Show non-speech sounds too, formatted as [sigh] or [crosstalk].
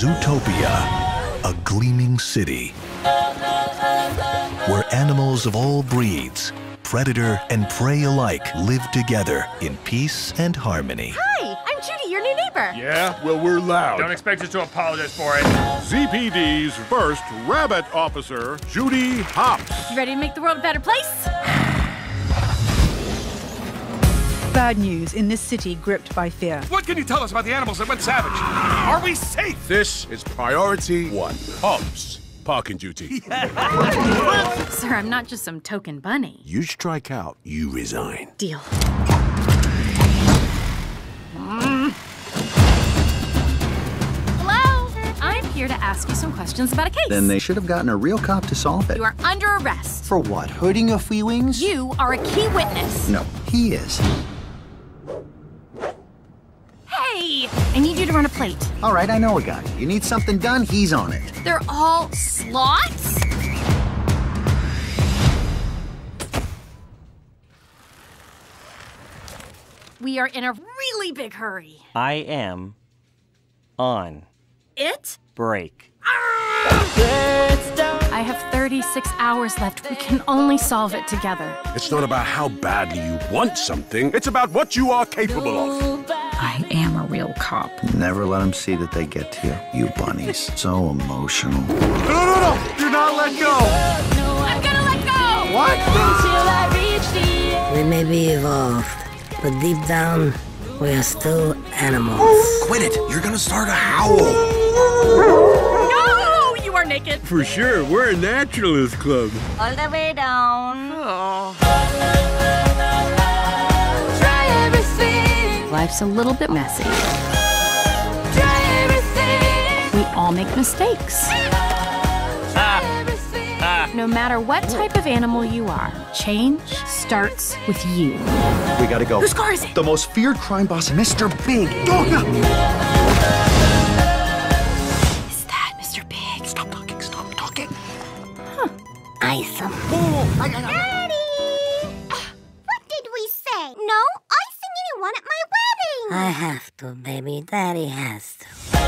Zootopia, a gleaming city where animals of all breeds, predator and prey alike, live together in peace and harmony. Hi, I'm Judy, your new neighbor. Yeah? Well, we're loud. Don't expect us to apologize for it. ZPD's first rabbit officer, Judy Hopps. You ready to make the world a better place? Bad news in this city gripped by fear. What can you tell us about the animals that went savage? Are we safe? This is priority one. Hopps. Parking duty. [laughs] [laughs] Sir, I'm not just some token bunny. you strike out, you resign. Deal. Hello? I'm here to ask you some questions about a case. Then they should have gotten a real cop to solve it. You are under arrest. For what? Hurting of free wings? You are a key witness. No, he is. Hey! I need you to run a plate. All right, I know a guy. You need something done, he's on it. They're all slots? We are in a really big hurry. I am on It? break. I have 36 hours left. We can only solve it together. It's not about how badly you want something, it's about what you are capable of. I am a real cop. Never let them see that they get to you. You bunnies. So emotional. No, no, no! Do not let go! I'm gonna let go! What? We may be evolved, but deep down, we are still animals. Quit it! You're gonna start a howl! No! You are naked. For sure, we're a naturalist club. All the way down. Life's a little bit messy. We all make mistakes. No matter what type of animal you are, change starts with you. We gotta go. Whose car is it? The most feared crime boss, Mr. Big. Oh, Dog! Is that Mr. Big? Stop talking, stop talking. Awesome. Daddy! What I have to, baby. Daddy has to.